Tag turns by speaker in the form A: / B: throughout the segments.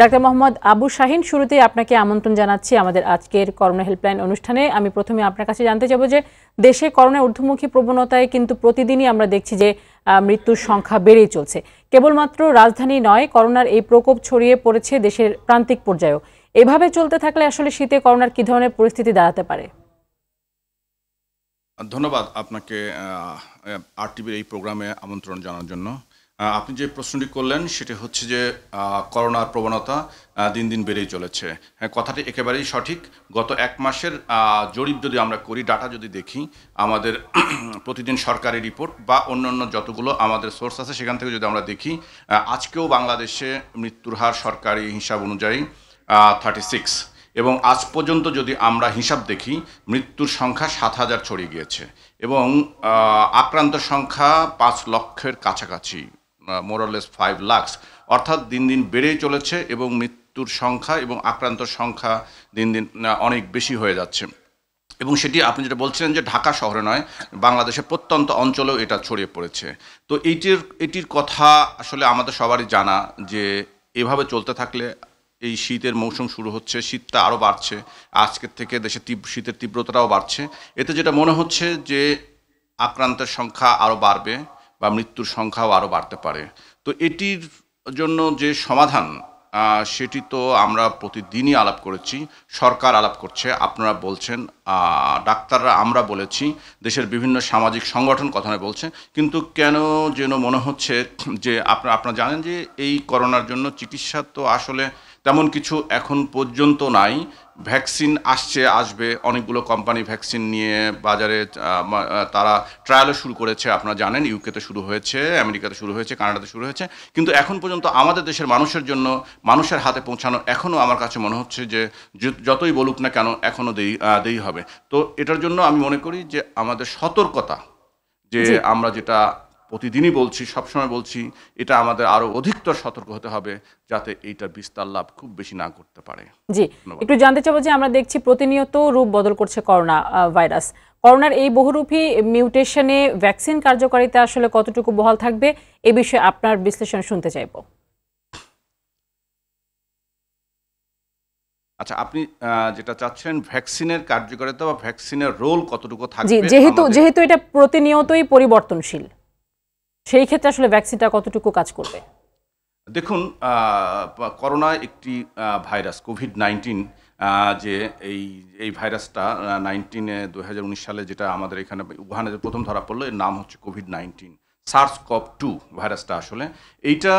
A: Doctor Mohammad Abu Shahin শুরুতে আপনাকে আমন্ত্রণ জানাচ্ছি আমাদের আজকের করোনা হেল্পলাইন অনুষ্ঠানে। আমি প্রথমে আপনার কাছে জানতে চাবো যে, দেশে করোনা ঊর্ধ্বমুখী প্রবণতায় কিন্তু প্রতিদিনই আমরা দেখছি যে মৃত্যুর সংখ্যা বেড়েই চলছে। কেবলমাত্র রাজধানী নয়, করোনার এই প্রকোপ ছড়িয়ে পড়েছে দেশের প্রান্তিক পর্যায়েও। এভাবে চলতে থাকলে আসলে শীতে করোনার কী ধরনের পরিস্থিতি দাঁড়াতে পারে?
B: ধন্যবাদ আপনাকে আর টিভির এই প্রোগ্রামে আমন্ত্রণ জানার জন্য। আপনি যে প্রশ্নটি করলেন, সেটি হচ্ছে যে করোনার প্রবণতা দিন দিন বেড়েই চলেছে। হ্যাঁ কথাটি একেবারেই সঠিক। গত এক মাসের জরিপ যদি আমরা করি, ডাটা যদি দেখি, আমাদের প্রতিদিন সরকারি রিপোর্ট বা অন্যান্য যতগুলো আমাদের সোর্স আছে, সেখান থেকে যদি আমরা দেখি আজকেও বাংলাদেশে মৃত্যুর হার সরকারি হিসাব অনুযায়ী থার্টি সিক্স এবং আজ পর্যন্ত যদি আমরা হিসাব দেখি, মৃত্যুর সংখ্যা সাত হাজার ছড়িয়ে গিয়েছে। এবং আক্রান্ত সংখ্যা পাঁচ লক্ষের কাছাকাছি। মোরলেস ফাইভ লাক্স অর্থাৎ দিন দিন বেড়েই চলেছে এবং মৃত্যুর সংখ্যা এবং আক্রান্ত সংখ্যা দিন দিন অনেক বেশি হয়ে যাচ্ছে। এবং সেটি আপনি যেটা বলছিলেন যে ঢাকা শহরে নয়, বাংলাদেশের প্রত্যন্ত অঞ্চলেও এটা ছড়িয়ে পড়েছে। তো এইটির এটির কথা আসলে আমাদের সবারই জানা যে এভাবে চলতে থাকলে এই শীতের মৌসুম শুরু হচ্ছে, শীতটা আরও বাড়ছে, আজকের থেকে দেশে শীতের তীব্রতাটাও বাড়ছে। এতে যেটা মনে হচ্ছে যে আক্রান্তের সংখ্যা আরও বাড়বে বা মৃত্যুর সংখ্যাও আরও বাড়তে পারে। তো এটির জন্য যে সমাধান সেটি তো আমরা প্রতিদিনই আলাপ করেছি, সরকার আলাপ করছে, আপনারা বলছেন ডাক্তাররা আমরা বলেছি, দেশের বিভিন্ন সামাজিক সংগঠন কথা বলছে, কিন্তু কেন যেন মনে হচ্ছে যে আপনারা আপনারা জানেন যে এই করোনার জন্য চিকিৎসা তো আসলে তেমন কিছু এখন পর্যন্ত নাই ভ্যাকসিন আসছে আসবে। অনেকগুলো কোম্পানি ভ্যাকসিন নিয়ে বাজারে তারা ট্রায়ালও শুরু করেছে আপনারা জানেন। ইউকেতে শুরু হয়েছে আমেরিকাতে শুরু হয়েছে কানাডাতে শুরু হয়েছে। কিন্তু এখন পর্যন্ত আমাদের দেশের মানুষের জন্য মানুষের হাতে পৌঁছানো এখনও আমার কাছে মনে হচ্ছে যে যতই বলুক না কেন এখনও দেরি দেরি হবে। তো এটার জন্য আমি মনে করি যে আমাদের সতর্কতা যে আমরা যেটা প্রতিদিনই বলছি সবসময় বলছি এটা আমাদের আরও অধিকতর সতর্ক হতে হবে যাতে এইটা বিস্তার লাভ খুব বেশি না করতে পারে।
A: জি একটু জানতে চাবো যে আমরা দেখছি প্রতিনিয়ত রূপ বদল করছে করোনা ভাইরাস। করোনার এই বহুরূপী মিউটেশনে ভ্যাকসিন কার্যকারিতা আসলে কতটুকু বহাল থাকবে এ বিষয়ে আপনার বিশ্লেষণ শুনতে চাইব।
B: আচ্ছা আপনি যেটা চাচ্ছেন ভ্যাকসিনের কার্যকারিতা বা ভ্যাকসিনের রোল কতটুকু থাকবে
A: যেহেতু যেহেতু এটা প্রতিনিয়তই পরিবর্তনশীল। সেই ক্ষেত্রে আসলে ভ্যাকসিনটা কতটুকু কাজ করবে?
B: দেখুন করোনা একটি ভাইরাস কোভিড নাইন্টিন যে এই এই ভাইরাসটা নাইনটিনে দুই হাজার উনিশ সালে যেটা আমাদের এখানে উহানে প্রথম ধরা পড়ল, এর নাম হচ্ছে covid nineteen SARS CoV two ভাইরাসটা আসলে। এইটা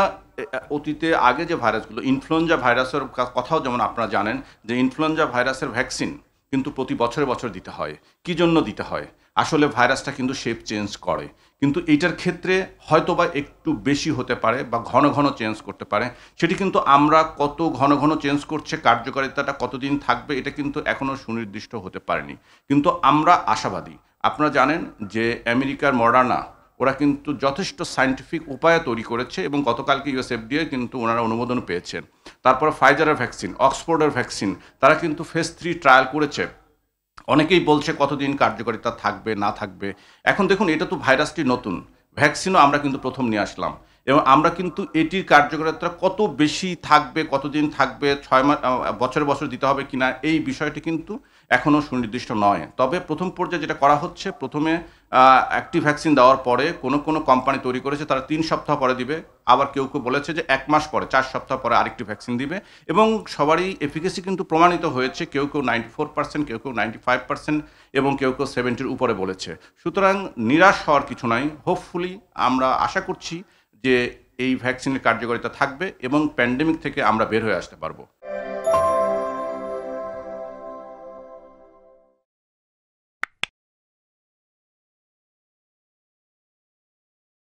B: অতীতে আগে যে ভাইরাসগুলো ইনফ্লুয়েঞ্জা ভাইরাসের কথাও যেমন আপনারা জানেন, যে ইনফ্লুয়েঞ্জা ভাইরাসের ভ্যাকসিন কিন্তু প্রতি বছরে বছর দিতে হয়। কি জন্য দিতে হয়? আসলে ভাইরাসটা কিন্তু শেপ চেঞ্জ করে। কিন্তু এইটার ক্ষেত্রে হয়তো বা একটু বেশি হতে পারে বা ঘন ঘন চেঞ্জ করতে পারে। সেটি কিন্তু আমরা কত ঘন ঘন চেঞ্জ করছে, কার্যকারিতাটা কতদিন থাকবে, এটা কিন্তু এখনও সুনির্দিষ্ট হতে পারেনি। কিন্তু আমরা আশাবাদী। আপনারা জানেন যে আমেরিকার মডার্না, ওরা কিন্তু যথেষ্ট সাইন্টিফিক উপায়ে তৈরি করেছে এবং গতকালকে ইউএস এফডিএ কিন্তু ওনারা অনুমোদন পেয়েছেন। তারপর ফাইজারের ভ্যাকসিন অক্সফোর্ডের ভ্যাকসিন তারা কিন্তু ফেস থ্রি ট্রায়াল করেছে। অনেকেই বলছে কতদিন কার্যকারিতা থাকবে, না থাকবে। এখন দেখুন, এটা তো ভাইরাসটি নতুন। ভ্যাকসিনও আমরা কিন্তু প্রথম নিয়ে আসলাম। এবং আমরা কিন্তু এটির কার্যকারিতা কত বেশি থাকবে, কতদিন থাকবে, ছয় মাস বছরে বছর দিতে হবে কিনা, এই বিষয়টি কিন্তু এখনও সুনির্দিষ্ট নয়। তবে প্রথম পর্যায়ে যেটা করা হচ্ছে, প্রথমে একটি ভ্যাকসিন দেওয়ার পরে কোনো কোনো কোম্পানি তৈরি করেছে, তারা তিন সপ্তাহ পরে দিবে। আবার কেউ কেউ বলেছে যে এক মাস পরে, চার সপ্তাহ পরে আরেকটি ভ্যাকসিন দিবে। এবং সবারই এফিকেসি কিন্তু প্রমাণিত হয়েছে, কেউ কেউ নাইনটি ফোর পার্সেন্ট কেউ কেউ নাইনটি ফাইভ পার্সেন্ট এবং কেউ কেউ সেভেন্টির উপরে বলেছে। সুতরাং নিরাশ হওয়ার কিছু নাই। হোপফুলি আমরা আশা করছি যে এই ভ্যাকসিনের কার্যকারিতা থাকবে এবং প্যান্ডেমিক থেকে আমরা বের হয়ে আসতে পারব।